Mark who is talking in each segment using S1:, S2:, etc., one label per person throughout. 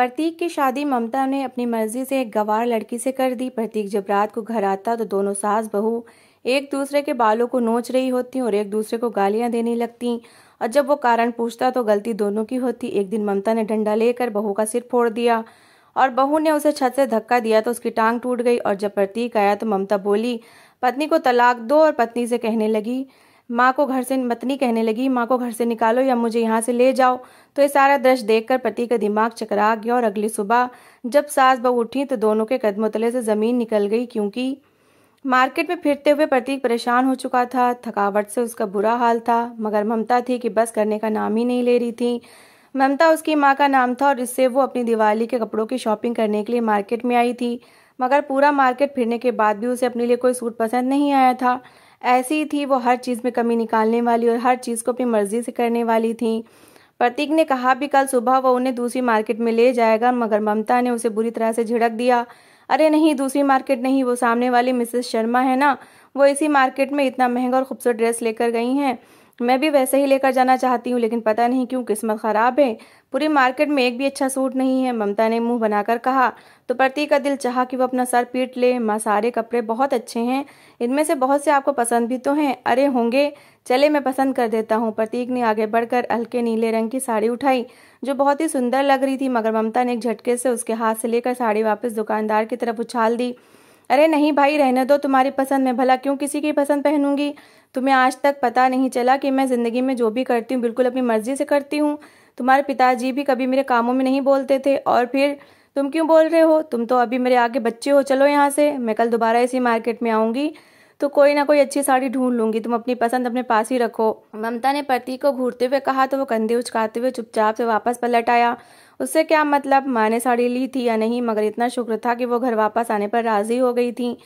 S1: प्रतीक की शादी ममता ने अपनी मर्ज़ी से एक गवार लड़की से कर दी। प्रतीक जब रात को घर आता तो दोनों सास बहू एक दूसरे के बालों को नोच रही होती और एक दूसरे को गालियाँ देने लगती। और जब वो कारण पूछता तो गलती दोनों की होती। एक दिन ममता ने डंडा लेकर बहू का सिर फोड़ दिया और बहू ने उसे छत से धक्का दिया तो उसकी टांग टूट गई। और जब प्रतीक आया तो ममता बोली, पत्नी को तलाक दो और पत्नी से कहने लगी। माँ को घर से, पत्नी कहने लगी, माँ को घर से निकालो या मुझे यहाँ से ले जाओ। तो ये सारा दृश्य देखकर पति का दिमाग चकरा गया और अगली सुबह जब सास बहू उठी तो दोनों के कदमों तले से ज़मीन निकल गई क्योंकि मार्केट में फिरते हुए प्रतीक परेशान हो चुका था। थकावट से उसका बुरा हाल था, मगर ममता थी कि बस करने का नाम ही नहीं ले रही थी। ममता उसकी माँ का नाम था और इससे वो अपनी दिवाली के कपड़ों की शॉपिंग करने के लिए मार्केट में आई थी। मगर पूरा मार्केट फिरने के बाद भी उसे अपने लिए कोई सूट पसंद नहीं आया था। ऐसी ही थी वो हर चीज़ में कमी निकालने वाली और हर चीज़ को अपनी मर्ज़ी से करने वाली थी। प्रतीक ने कहा भी कल सुबह वह उन्हें दूसरी मार्केट में ले जाएगा, मगर ममता ने उसे बुरी तरह से झिड़क दिया। अरे नहीं, दूसरी मार्केट नहीं, वो सामने वाली मिसेस शर्मा है ना? वो इसी मार्केट में इतना महँगा और खूबसूरत ड्रेस लेकर गई हैं। मैं भी वैसे ही लेकर जाना चाहती हूँ, लेकिन पता नहीं क्यों किस्मत खराब है। पूरी मार्केट में एक भी अच्छा सूट नहीं है, ममता ने मुँह बनाकर कहा। तो प्रतीक का दिल चाहा कि वो अपना सर पीट ले। माँ, सारे कपड़े बहुत अच्छे हैं। इनमें से बहुत से आपको पसंद भी तो हैं। अरे, होंगे। चले, मैं पसंद कर देता हूँ। प्रतीक ने आगे बढ़कर हल्के नीले रंग की साड़ी उठाई, जो बहुत ही सुंदर लग रही थी, मगर ममता ने एक झटके से उसके हाथ से लेकर साड़ी वापस दुकानदार की तरफ़ उछाल दी। अरे, नहीं भाई, रहने दो। तुम्हारी पसंद, में भला क्यों किसी की पसंद पहनूँगी? तुम्हें आज तक पता नहीं चला कि मैं ज़िंदगी में जो भी करती हूँ, बिल्कुल अपनी मर्ज़ी से करती हूँ। तुम्हारे पिताजी भी कभी मेरे कामों में नहीं बोलते थे और फिर तुम क्यों बोल रहे हो? तुम तो अभी मेरे आगे बच्चे हो, चलो यहाँ से। मैं कल दोबारा इसी मार्केट में आऊँगी तो कोई ना कोई अच्छी साड़ी ढूंढ लूँगी। तुम अपनी पसंद अपने पास ही रखो। ममता ने पति को घूरते हुए कहा तो वो कंधे उचकाते हुए चुपचाप से वापस पलट आया। उससे क्या मतलब माँ ने साड़ी ली थी या नहीं, मगर इतना शुक्र था कि वो घर वापस आने पर राज़ी हो गई थी।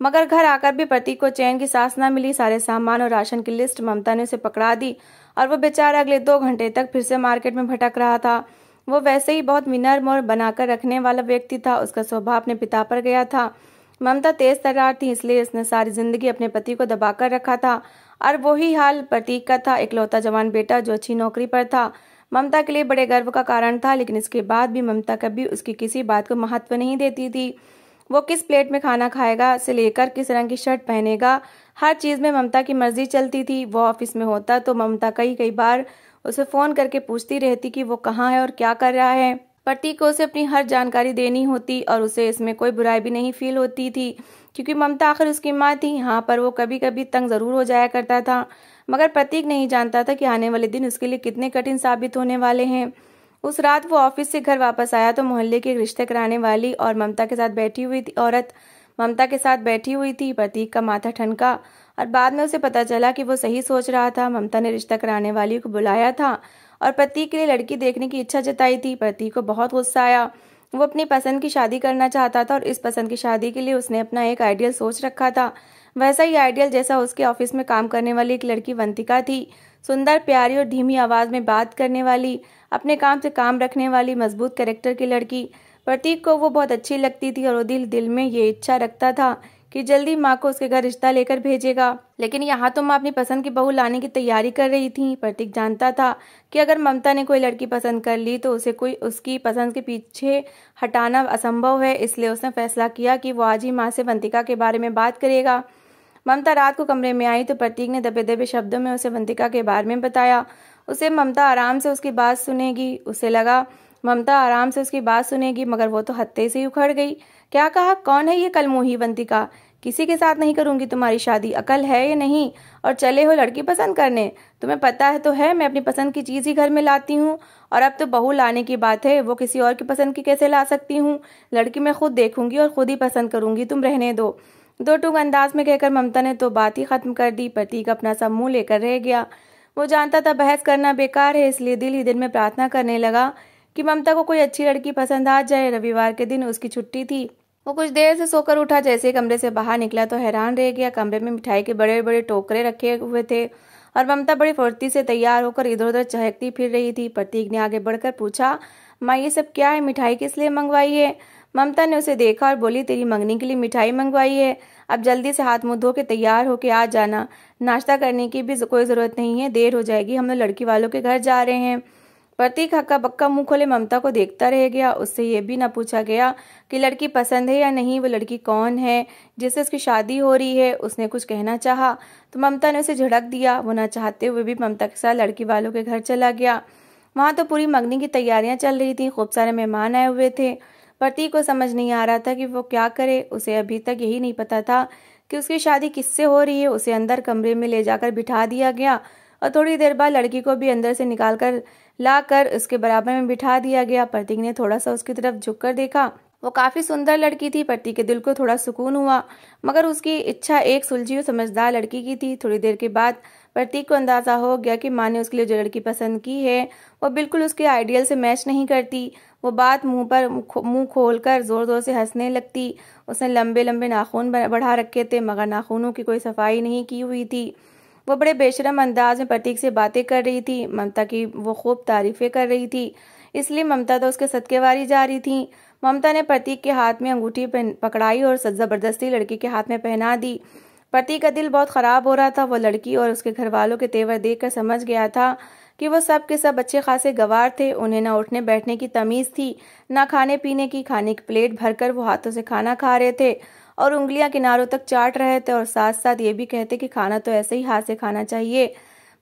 S1: मगर घर आकर भी प्रतीक को चैन की सांस न मिली, सारे सामान और राशन की लिस्ट ममता ने उसे पकड़ा दी और वो बेचारा अगले दो घंटे तक फिर से मार्केट में भटक रहा था। वो वैसे ही बहुत विनर्म और बनाकर रखने वाला व्यक्ति था, उसका स्वभाव अपने पिता पर गया था। ममता तेज तरार थी, इसलिए इसने सारी ज़िंदगी अपने पति को दबाकर रखा था और वही हाल प्रतीक का था, इकलौता जवान बेटा जो अच्छी नौकरी पर था। ममता के लिए बड़े गर्व का कारण था, लेकिन इसके बाद भी ममता कभी उसकी किसी बात को महत्व नहीं देती थी। वो किस प्लेट में खाना खाएगा, से लेकर किस रंग की शर्ट पहनेगा, हर चीज़ में ममता की मर्ज़ी चलती थी। वो ऑफ़िस में होता तो ममता कई कई बार उसे फ़ोन करके पूछती रहती कि वो कहाँ है और क्या कर रहा है। प्रतीक को उसे अपनी हर जानकारी देनी होती और उसे इसमें कोई बुराई भी नहीं फील होती थी, क्योंकि ममता आखिर उसकी माँ थी। यहाँ पर वो कभी कभी तंग ज़रूर हो जाया करता था, मगर प्रतीक नहीं जानता था कि आने वाले दिन उसके लिए कितने कठिन साबित होने वाले हैं। उस रात वो ऑफ़िस से घर वापस आया तो मोहल्ले के रिश्ते कराने वाली और ममता के साथ बैठी हुई थी, औरत ममता के साथ बैठी हुई थी प्रतीक का माथा ठनका और बाद में उसे पता चला कि वो सही सोच रहा था। ममता ने रिश्ता कराने वाली को बुलाया था और प्रतीक के लिए लड़की देखने की इच्छा जताई थी। प्रतीक को बहुत गुस्सा आया। वो अपनी पसंद की शादी करना चाहता था और इस पसंद की शादी के लिए उसने अपना एक आइडियल सोच रखा था। वैसा ही आइडियल जैसा उसके ऑफ़िस में काम करने वाली एक लड़की वंतिका थी। सुंदर, प्यारी और धीमी आवाज़ में बात करने वाली, अपने काम से काम रखने वाली, मज़बूत कैरेक्टर की लड़की। प्रतीक को वो बहुत अच्छी लगती थी और वो दिल दिल में ये इच्छा रखता था कि जल्दी माँ को उसके घर रिश्ता लेकर भेजेगा। लेकिन यहाँ तो माँ अपनी पसंद की बहू लाने की तैयारी कर रही थी। प्रतीक जानता था कि अगर ममता ने कोई लड़की पसंद कर ली तो उसे कोई, उसकी पसंद के पीछे हटाना असंभव है, इसलिए उसने फैसला किया कि वो आज ही माँ से वंतिका के बारे में बात करेगा। ममता रात को कमरे में आई तो प्रतीक ने दबे दबे शब्दों में उसे वंतिका के बारे में बताया। उसे ममता आराम से उसकी बात सुनेगी, उसे लगा, ममता आराम से उसकी बात सुनेगी, मगर वो तो हत्ते से ही उखड़ गई। क्या कहा? कौन है ये कलमोही वंतिका किसी के साथ नहीं करूँगी तुम्हारी शादी, अकल है या नहीं? और चले हो लड़की पसंद करने? तुम्हें पता है तो है, मैं अपनी पसंद की चीज़ ही घर में लाती हूँ। और अब तो बहू लाने की बात है, वो किसी और की पसंद की कैसे ला सकती हूँ? लड़की मैं खुद देखूँगी और खुद ही पसंद करूँगी, तुम रहने दो। दो टूक अंदाज में कहकर ममता ने तो बात ही खत्म कर दी, प्रतीक अपना सा मुँह लेकर रह गया। वो जानता था बहस करना बेकार है, इसलिए दिल ही दिल में प्रार्थना करने लगा कि ममता को कोई अच्छी लड़की पसंद आ जाए। रविवार के दिन उसकी छुट्टी थी। वो कुछ देर से सोकर उठा, जैसे कमरे से बाहर निकला तो हैरान रह गया। कमरे में मिठाई के बड़े बड़े टोकरे रखे हुए थे और ममता बड़ी फुर्ती से तैयार होकर इधर उधर चहकती फिर रही थी। प्रतीक ने आगे बढ़कर पूछा, माँ, ये सब क्या है? मिठाई किस लिए मंगवाई है? ममता ने उसे देखा और बोली, तेरी मंगनी के लिए मिठाई मंगवाई है। अब जल्दी से हाथ मुँह धो के तैयार होके आ जाना। नाश्ता करने की भी कोई ज़रूरत नहीं है। देर हो जाएगी। हम लोग लड़की वालों के घर जा रहे हैं। प्रतीक हक्का बक्का मुँह खोले ममता को देखता रह गया। उससे ये भी ना पूछा गया कि लड़की पसंद है या नहीं, वो लड़की कौन है, जिससे उसकी शादी हो रही है। उसने कुछ कहना चाहा तो ममता ने उसे झड़क दिया। वो ना चाहते हुए भी ममता के साथ लड़की वालों के घर चला गया। वहाँ तो पूरी मंगनी की तैयारियाँ चल रही थी। खूब सारे मेहमान आए हुए थे। प्रतीक को समझ नहीं आ रहा था कि वो क्या करे, उसे अभी तक यही नहीं पता था कि उसकी शादी किससे हो रही है। उसे अंदर कमरे में ले जाकर बिठा दिया गया और थोड़ी देर बाद लड़की को भी अंदर से निकाल कर ला कर उसके बराबर में बिठा दिया गया। प्रतीक ने थोड़ा सा उसकी तरफ़ झुक कर देखा। वो काफ़ी सुंदर लड़की थी। प्रतीक के दिल को थोड़ा सुकून हुआ, मगर उसकी इच्छा एक सुलझी हुई समझदार लड़की की थी। थोड़ी देर के बाद प्रतीक को अंदाज़ा हो गया कि माँ ने उसके लिए जो लड़की पसंद की है, वो बिल्कुल उसके आइडियल से मैच नहीं करती। वो बात मुँह पर मुँह खोलकर ज़ोर ज़ोर से हंसने लगती। उसने लंबे लंबे नाखून बढ़ा रखे थे, मगर नाखूनों की कोई सफ़ाई नहीं की हुई थी। वो बड़े बेशरम अंदाज में प्रतीक से बातें कर रही थी। ममता की वो खूब तारीफें कर रही थी। इसलिए ममता तो उसके सदकेवारी जा रही थी। ममता ने प्रतीक के हाथ में अंगूठी पकड़ाई और ज़बरदस्ती लड़की के हाथ में पहना दी। प्रतीक का दिल बहुत ख़राब हो रहा था, वो लड़की और उसके घर वालों के तेवर देखकर समझ गया था कि वो सब के सब अच्छे खासे गवार थे। उन्हें ना उठने बैठने की तमीज़ थी, ना खाने पीने की खाने की प्लेट भरकर वो हाथों से खाना खा रहे थे और उंगलियाँ किनारों तक चाट रहे थे और साथ साथ ये भी कहते कि खाना तो ऐसे ही हाथ से खाना चाहिए।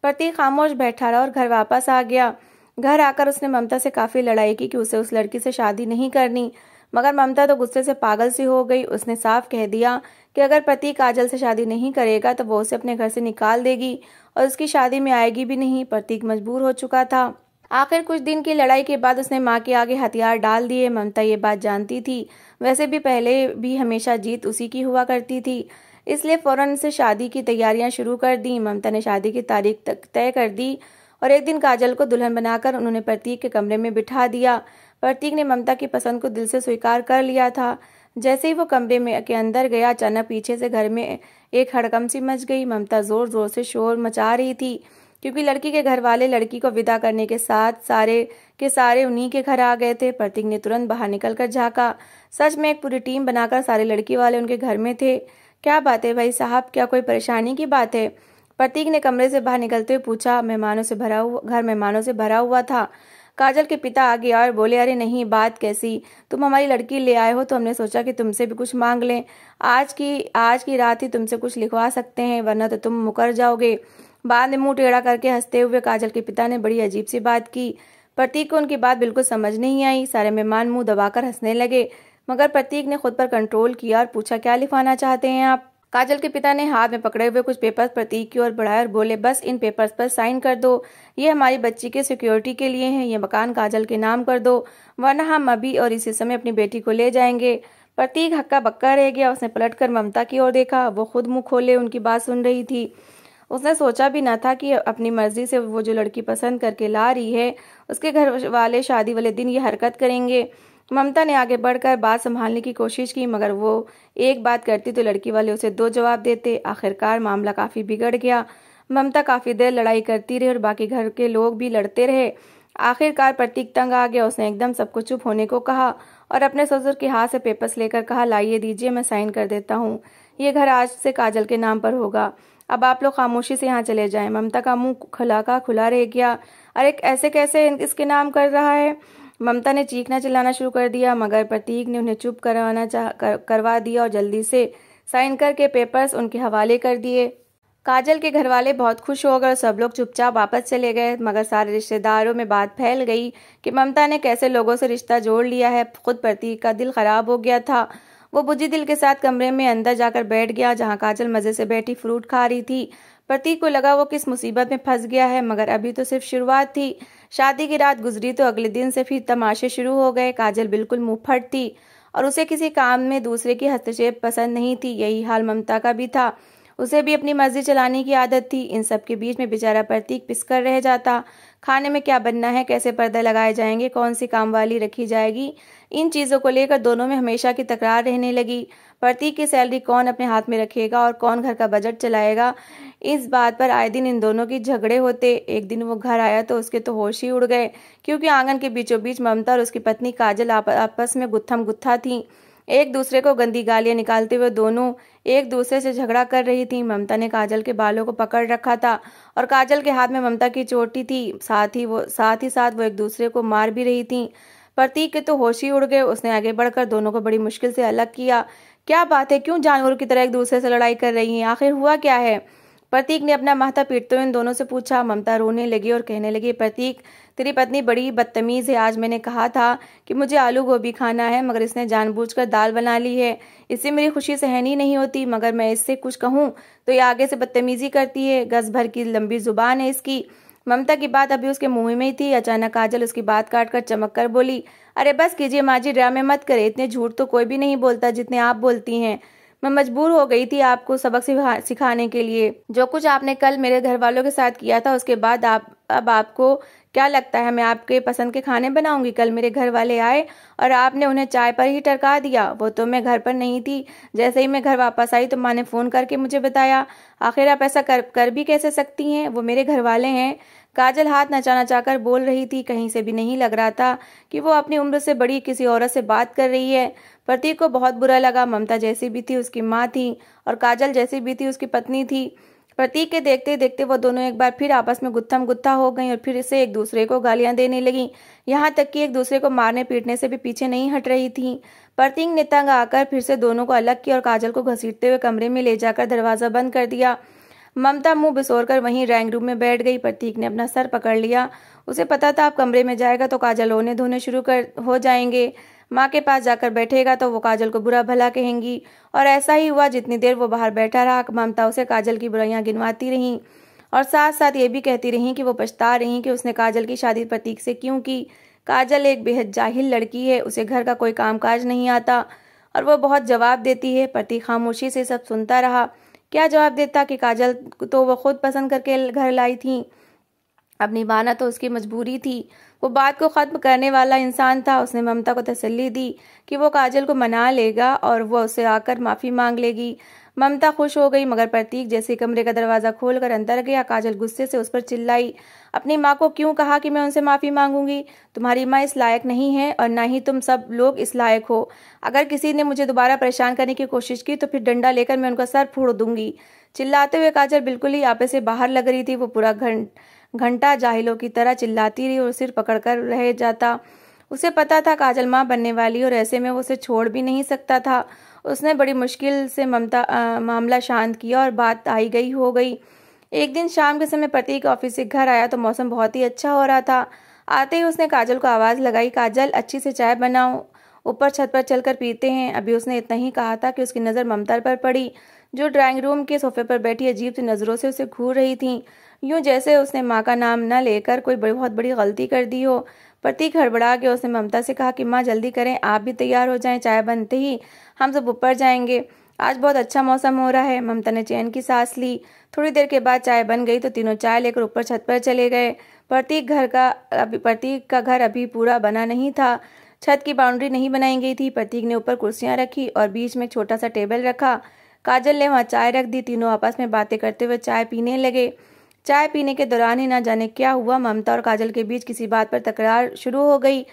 S1: प्रतीक खामोश बैठा रहा और घर वापस आ गया। घर आकर उसने ममता से काफ़ी लड़ाई की कि उसे उस लड़की से शादी नहीं करनी। मगर ममता तो गुस्से से पागल सी हो गई। उसने साफ़ कह दिया कि अगर प्रतीक काजल से शादी नहीं करेगा तो वो उसे अपने घर से निकाल देगी और उसकी शादी में आएगी भी नहीं। प्रतीक मजबूर हो चुका था। आखिर कुछ दिन की लड़ाई के बाद उसने माँ के आगे हथियार डाल दिए। ममता ये बात जानती थी। वैसे भी पहले भी हमेशा जीत उसी की हुआ करती थी। इसलिए फ़ौरन से शादी की तैयारियाँ शुरू कर दी। ममता ने शादी की तारीख तक तय कर दी और एक दिन काजल को दुल्हन बनाकर उन्होंने प्रतीक के कमरे में बिठा दिया। प्रतीक ने ममता की पसंद को दिल से स्वीकार कर लिया था। जैसे ही वो कमरे में के अंदर गया, अचानक पीछे से घर में एक हड़कम सी मच गई। ममता ज़ोर ज़ोर से शोर मचा रही थी, क्योंकि लड़की के घर वाले लड़की को विदा करने के साथ सारे के सारे उन्हीं के घर आ गए थे। प्रतीक ने तुरंत बाहर निकलकर झाका। सच में एक पूरी टीम बनाकर सारे लड़की वाले उनके घर में थे। क्या बात है भाई साहब, क्या कोई परेशानी की बात है? प्रतीक ने कमरे से बाहर निकलते हुए पूछा। मेहमानों से भरा हुआ घर मेहमानों से भरा हुआ था। काजल के पिता आगे और बोले, अरे नहीं, बात कैसी? तुम हमारी लड़की ले आए हो तो हमने सोचा कि तुमसे भी कुछ मांग लें। आज की आज की रात ही तुमसे कुछ लिखवा सकते हैं, वरना तो तुम मुकर जाओगे। बाद में मुँह टेढ़ा करके हँसते हुए काजल के पिता ने बड़ी अजीब सी बात की। प्रतीक को उनकी बात बिल्कुल समझ नहीं आई। सारे मेहमान मुँह दबाकर हंसने लगे। मगर प्रतीक ने खुद पर कंट्रोल किया और पूछा, क्या लिखवाना चाहते हैं आप? काजल के पिता ने हाथ में पकड़े हुए कुछ पेपर्स प्रतीक की ओर बढ़ाए और बोले, बस इन पेपर्स पर साइन कर दो। ये हमारी बच्ची के सिक्योरिटी के लिए हैं। ये मकान काजल के नाम कर दो। वरना हम अभी और इसी समय अपनी बेटी को ले जाएँगे। प्रतीक हक्का बक्का रह गया। उसने पलटकर ममता की ओर देखा। वो खुद मुँह खोले उनकी बात सुन रही थी। उसने सोचा भी ना था कि अपनी मर्ज़ी से वो जो लड़की पसंद करके ला रही है, उसके घर वाले शादी वाले दिन ये हरकत करेंगे। ममता ने आगे बढ़कर बात संभालने की कोशिश की, मगर वो एक बात करती तो लड़की वाले उसे दो जवाब देते। आखिरकार मामला काफ़ी बिगड़ गया। ममता काफ़ी देर लड़ाई करती रही और बाकी घर के लोग भी लड़ते रहे। आखिरकार प्रतीक तंग आ गया। उसने एकदम सबको चुप होने को कहा और अपने ससुर के हाथ से पेपर्स लेकर कहा, लाइए दीजिए, मैं साइन कर देता हूँ। ये घर आज से काजल के नाम पर होगा। अब आप लोग खामोशी से यहाँ चले जाएँ। ममता का मुँह खुला का खुला रह गया। अरे ऐसे कैसे इसके नाम कर रहा है? ममता ने चीखना चिल्लाना शुरू कर दिया मगर प्रतीक ने उन्हें चुप करवाना चाह कर, करवा दिया और जल्दी से साइन करके पेपर्स उनके हवाले कर दिए। काजल के घर वाले बहुत खुश हो गए और सब लोग चुपचाप वापस चले गए मगर सारे रिश्तेदारों में बात फैल गई कि ममता ने कैसे लोगों से रिश्ता जोड़ लिया है। खुद प्रतीक का दिल खराब हो गया था। वो बुझी दिल के साथ कमरे में अंदर जाकर बैठ गया जहाँ काजल मज़े से बैठी फ्रूट खा रही थी। प्रतीक को लगा वो किस मुसीबत में फंस गया है, मगर अभी तो सिर्फ़ शुरुआत थी। शादी की रात गुजरी तो अगले दिन से फिर तमाशे शुरू हो गए, काजल बिल्कुल मुंहफट थी और उसे किसी काम में दूसरे की हस्तक्षेप पसंद नहीं थी, यही हाल ममता का भी था। उसे भी अपनी मर्ज़ी चलाने की आदत थी, इन सब के बीच में बेचारा प्रतीक पिसकर रह जाता। खाने में क्या बनना है, कैसे पर्दे लगाए जाएँगे, कौन सी काम वाली रखी जाएगी, इन चीज़ों को लेकर दोनों में हमेशा की तकरार रहने लगी। प्रतीक की सैलरी कौन अपने हाथ में रखेगा और कौन घर का बजट चलाएगा इस बात पर आए दिन इन दोनों की झगड़े होते। एक दिन वो घर आया तो उसके तो होश ही उड़ गए, क्योंकि आँगन के बीचों बीच ममता और उसकी पत्नी काजल आपस में गुत्थम गुत्था थी। एक दूसरे को गंदी गालियाँ निकालते हुए दोनों एक दूसरे से झगड़ा कर रही थी। ममता ने काजल के बालों को पकड़ रखा था और काजल के हाथ में ममता की चोटी थी। साथ ही वो, साथ ही साथ वो एक दूसरे को मार भी रही थी। प्रतीक के तो होश ही उड़ गए। उसने आगे बढ़कर दोनों को बड़ी मुश्किल से अलग किया। क्या बात है? क्यों जानवरों की तरह एक दूसरे से लड़ाई कर रही हैं? आखिर हुआ क्या है? प्रतीक ने अपना माथा पीटते हुए इन दोनों से पूछा, ममता रोने लगी और कहने लगी, प्रतीक, तेरी पत्नी बड़ी बदतमीज है। आज मैंने कहा था कि मुझे आलू गोभी खाना है, मगर इसने जानबूझकर दाल बना ली है। इससे मेरी खुशी सहनी नहीं होती, मगर मैं इससे कुछ कहूँ तो ये आगे से बदतमीजी करती है। गज भर की लंबी ज़ुबान है इसकी। ममता की बात अभी उसके मुँह में ही थी। अचानक काजल उसकी बात काट कर चमक कर बोली, अरे बस कीजिए माँ जी, ड्रामे मत करे, इतने झूठ तो कोई भी नहीं बोलता जितने आप बोलती हैं। मैं मजबूर हो गई थी आपको सबक सिखाने के लिए। जो कुछ आपने कल मेरे घर वालों के साथ किया था, उसके बाद आप, अब आपको क्या लगता है, मैं आपके पसंद के खाने बनाऊँगी? कल मेरे घर वाले आए और आपने उन्हें चाय पर ही टरका दिया। वो तो मैं घर पर नहीं थी। जैसे ही मैं घर वापस आई तो माँ ने फ़ोन करके मुझे बताया, आखिर आप ऐसा कर कर भी कैसे सकती हैं? वो मेरे घर वाले हैं। काजल हाथ नचा नचा कर बोल रही थी, कहीं से भी नहीं लग रहा था कि वो अपनी उम्र से बड़ी किसी औरत से बात कर रही है। प्रतीक को बहुत बुरा लगा। ममता जैसी भी थी, उसकी माँ थी और काजल जैसी भी थी, उसकी पत्नी थी। प्रतीक के देखते देखते वो दोनों एक बार फिर आपस में गुत्थम गुत्था हो गई और फिर इसे एक दूसरे को गालियाँ देने लगी। यहाँ तक कि एक दूसरे को मारने पीटने से भी पीछे नहीं हट रही थी। प्रतीक ने तंग आकर फिर से दोनों को अलग किया और काजल को घसीटते हुए कमरे में ले जाकर दरवाज़ा बंद कर दिया। ममता मुँह बिसोर कर वहीं रैंग रूम में बैठ गई। प्रतीक ने अपना सर पकड़ लिया। उसे पता था, आप कमरे में जाएगा तो काजल रोने धोने शुरू कर, हो जाएँगे। माँ के पास जाकर बैठेगा तो वो काजल को बुरा भला कहेंगी। और ऐसा ही हुआ जितनी देर वो बाहर बैठा रहा ममता उसे काजल की बुराइयाँ गिनवाती रहीं। और साथ साथ ये भी कहती रहीं कि वो पछता रही कि उसने काजल की शादी प्रतीक से क्यों की। काजल एक बेहद जाहिल लड़की है, उसे घर का कोई कामकाज नहीं आता। और वो बहुत जवाब देती है, प्रतीक खामोशी से सब सुनता रहा। क्या जवाब देता कि काजल तो वो खुद पसंद करके घर लाई थी? अपनी माना तो उसकी मजबूरी थी। वो बात को ख़त्म करने वाला इंसान था। उसने ममता को तसल्ली दी कि वो काजल को मना लेगा और वो उससे आकर माफ़ी मांग लेगी। ममता खुश हो गई, मगर प्रतीक जैसे कमरे का दरवाज़ा खोलकर अंदर गया। काजल गुस्से से उस पर चिल्लाई, अपनी माँ को क्यों कहा कि मैं उनसे माफ़ी मांगूँगी? तुम्हारी माँ इस लायक नहीं है और ना ही तुम सब लोग इस लायक हो। अगर किसी ने मुझे दोबारा परेशान करने की कोशिश की तो फिर डंडा लेकर मैं उनका सर फोड़ दूँगी। चिल्लाते हुए काजल बिल्कुल ही आपे से बाहर लग रही थी। वो पूरा घंटा जाहिलों की तरह चिल्लाती रही और सिर पकड़कर रह जाता। उसे पता था काजल माँ बनने वाली और ऐसे में वो उसे छोड़ भी नहीं सकता था। उसने बड़ी मुश्किल से ममता मामला शांत किया और बात आई गई, हो गई। एक दिन शाम के समय प्रतीक ऑफ़िस से घर आया तो मौसम बहुत ही अच्छा हो रहा था। आते ही उसने काजल को आवाज़ लगाई, काजल, अच्छी से चाय बनाओ। ऊपर छत पर चलकर पीते हैं। अभी उसने इतना ही कहा था कि उसकी नज़र ममता पर पड़ी। जो ड्राइंग रूम के सोफे पर बैठी अजीब सी नज़रों से उसे घूर रही थी। यूँ जैसे उसने माँ का नाम न लेकर कोई बड़ी बहुत बड़ी गलती कर दी हो। प्रतीक हड़बड़ा के उसने ममता से कहा कि, माँ, जल्दी करें, आप भी तैयार हो जाएँ, चाय बनते ही हम सब ऊपर जाएँगे। आज बहुत अच्छा मौसम हो रहा है। ममता ने चैन की सांस ली। थोड़ी देर के बाद चाय बन गई तो तीनों चाय लेकर ऊपर छत पर चले गए। प्रतीक घर का अभी प्रतीक का घर अभी पूरा बना नहीं था। छत की बाउंड्री नहीं बनाई गई थी। प्रतीक ने ऊपर कुर्सियाँ रखी और बीच में छोटा सा टेबल रखा। काजल ने वहाँ चाय रख दी। तीनों आपस में बातें करते हुए चाय पीने लगे। चाय पीने के दौरान ही ना जाने क्या हुआ। ममता और काजल के बीच किसी बात पर तकरार शुरू हो गई।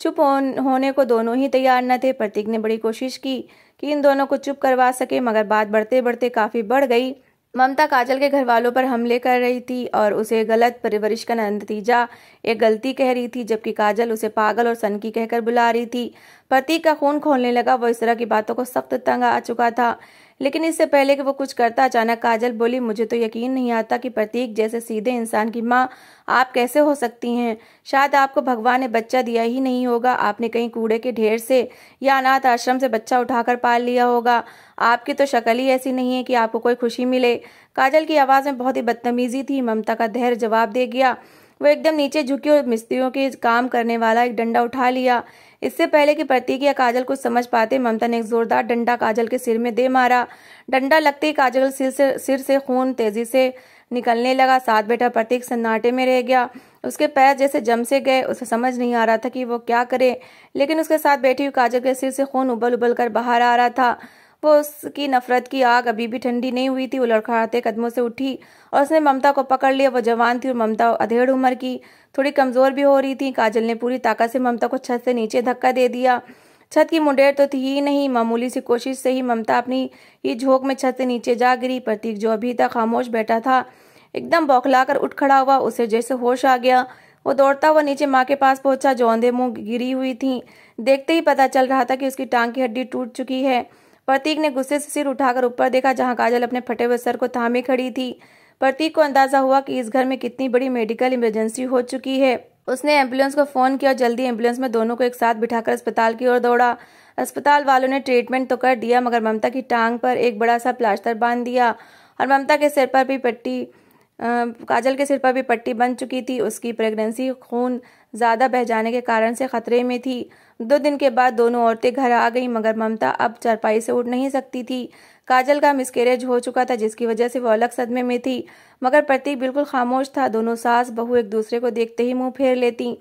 S1: चुप होने को दोनों ही तैयार न थे। प्रतीक ने बड़ी कोशिश की कि इन दोनों को चुप करवा सके, मगर बात बढ़ते बढ़ते काफ़ी बढ़ गई। ममता काजल के घर वालों पर हमले कर रही थी और उसे गलत परवरिश का नतीजा, एक गलती कह रही थी, जबकि काजल उसे पागल और सनकी कहकर बुला रही थी। प्रतीक का खून खोलने लगा। वो इस तरह की बातों को सख्त तंग आ चुका था। लेकिन इससे पहले कि वो कुछ करता अचानक काजल बोली, मुझे तो यकीन नहीं आता कि प्रतीक जैसे सीधे इंसान की माँ आप कैसे हो सकती हैं। शायद आपको भगवान ने बच्चा दिया ही नहीं होगा। आपने कहीं कूड़े के ढेर से या अनाथ आश्रम से बच्चा उठाकर पाल लिया होगा। आपकी तो शक्ल ही ऐसी नहीं है कि आपको कोई खुशी मिले। काजल की आवाज़ में बहुत ही बदतमीजी थी। ममता का धैर्य जवाब दे गया। वो एकदम नीचे झुकी और मिस्त्रियों के काम करने वाला एक डंडा उठा लिया। इससे पहले कि प्रतीक या काजल कुछ समझ पाते, ममता ने एक जोरदार डंडा काजल के सिर में दे मारा। डंडा लगते ही काजल सिर से सिर से खून तेज़ी से निकलने लगा। साथ बैठा प्रतीक सन्नाटे में रह गया। उसके पैर जैसे जम से गए, उसे समझ नहीं आ रहा था कि वो क्या करे। लेकिन उसके साथ बैठी हुई काजल के सिर से खून उबल उबल कर बाहर आ रहा था। वो उसकी नफरत की आग अभी भी ठंडी नहीं हुई थी। वो लड़खड़ाते कदमों से उठी और उसने ममता को पकड़ लिया। वो जवान थी और ममता अधेड़ उम्र की। थोड़ी कमज़ोर भी हो रही थी। काजल ने पूरी ताकत से ममता को छत से नीचे धक्का दे दिया। छत की मुंडेर तो थी ही नहीं। मामूली सी कोशिश से ही ममता अपनी ही झोंक में छत से नीचे जा गिरी। प्रतीक जो अभी तक खामोश बैठा था, एकदम बौखलाकर उठ खड़ा हुआ, उसे जैसे होश आ गया। वो दौड़ता हुआ नीचे माँ के पास पहुँचा, जो औंधे मुँह गिरी हुई थी। देखते ही पता चल रहा था कि उसकी टांग की हड्डी टूट चुकी है। प्रतीक ने गुस्से से सिर उठाकर ऊपर देखा जहाँ काजल अपने फटे हुए सर को थामे खड़ी थी। प्रतीक को अंदाज़ा हुआ कि इस घर में कितनी बड़ी मेडिकल इमरजेंसी हो चुकी है। उसने एंबुलेंस को फ़ोन किया और जल्दी एंबुलेंस में दोनों को एक साथ बिठाकर अस्पताल की ओर दौड़ा। अस्पताल वालों ने ट्रीटमेंट तो कर दिया, मगर ममता की टांग पर एक बड़ा सा प्लास्टर बाँध दिया और ममता के सिर पर भी पट्टी काजल के सिर पर भी पट्टी बन चुकी थी। उसकी प्रेगनेंसी खून ज़्यादा बह जाने के कारण से खतरे में थी। दो दिन के बाद दोनों औरतें घर आ गईं, मगर ममता अब चारपाई से उठ नहीं सकती थी। काजल का मिसकेरेज हो चुका था, जिसकी वजह से वो अलग सदमे में थी। मगर प्रतीक बिल्कुल खामोश था। दोनों सास बहू एक दूसरे को देखते ही मुँह फेर लेती।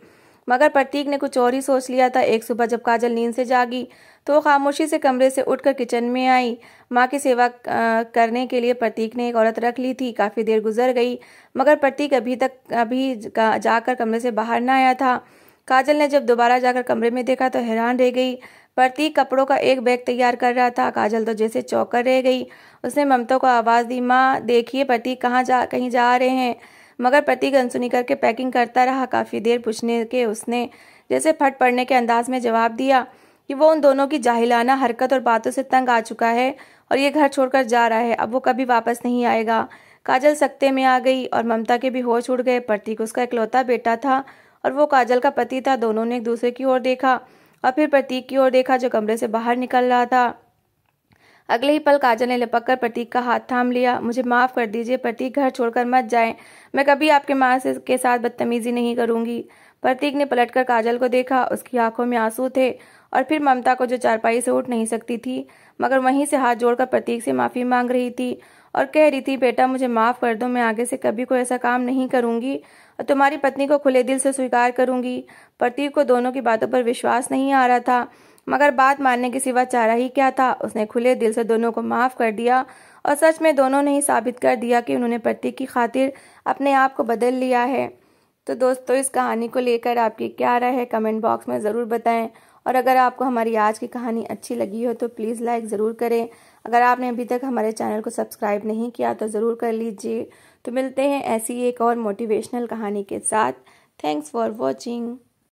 S1: मगर प्रतीक ने कुछ और ही सोच लिया था। एक सुबह जब काजल नींद से जागी तो खामोशी से कमरे से उठकर किचन में आई। माँ की सेवा करने के लिए प्रतीक ने एक औरत रख ली थी। काफ़ी देर गुजर गई, मगर प्रतीक अभी तक, अभी जाकर कमरे से बाहर ना आया था। काजल ने जब दोबारा जाकर कमरे में देखा तो हैरान रह गई। प्रतीक कपड़ों का एक बैग तैयार कर रहा था। काजल तो जैसे चौकर रह गई। उसने ममता को आवाज़ दी, माँ, देखिए प्रतीक कहाँ जा, कहीं जा रहे हैं? मगर प्रतीक अनसुनी करके पैकिंग करता रहा। काफ़ी देर पूछने के उसने जैसे फट पड़ने के अंदाज में जवाब दिया। कि वो उन दोनों की जाहिलाना हरकत और बातों से तंग आ चुका है और ये घर छोड़कर जा रहा है। अब वो कभी वापस नहीं आएगा। काजल सकते में आ गई और ममता के भी होश उड़ गए। प्रतीक उसका इकलौता बेटा था और वो काजल का पति था। दोनों ने एक दूसरे की ओर देखा और फिर प्रतीक की ओर देखा जो कमरे से बाहर निकल रहा था। अगले ही पल काजल ने लपक कर प्रतीक का हाथ थाम लिया। मुझे माफ़ कर दीजिए, प्रतीक, घर छोड़कर मत जाए। मैं कभी आपके माँ से, के साथ बदतमीजी नहीं करूँगी। प्रतीक ने पलटकर काजल को देखा। उसकी आँखों में आँसू थे और फिर ममता को जो चारपाई से उठ नहीं सकती थी, मगर वहीं से हाथ जोड़कर प्रतीक से माफ़ी मांग रही थी और कह रही थी, बेटा, मुझे माफ़ कर दो, मैं आगे से कभी कोई ऐसा काम नहीं करूँगी और तुम्हारी पत्नी को खुले दिल से स्वीकार करूँगी। प्रतीक को दोनों की बातों पर विश्वास नहीं आ रहा था, मगर बात मानने के सिवा चारा ही क्या था। उसने खुले दिल से दोनों को माफ़ कर दिया और सच में दोनों ने ही साबित कर दिया कि उन्होंने प्रतीक की खातिर अपने आप को बदल लिया है। तो दोस्तों, इस कहानी को लेकर आपकी क्या राय है? कमेंट बॉक्स में ज़रूर बताएँ। और अगर आपको हमारी आज की कहानी अच्छी लगी हो तो प्लीज़ लाइक ज़रूर करें। अगर आपने अभी तक हमारे चैनल को सब्सक्राइब नहीं किया तो ज़रूर कर लीजिए। तो मिलते हैं ऐसी एक और मोटिवेशनल कहानी के साथ। Thanks for watching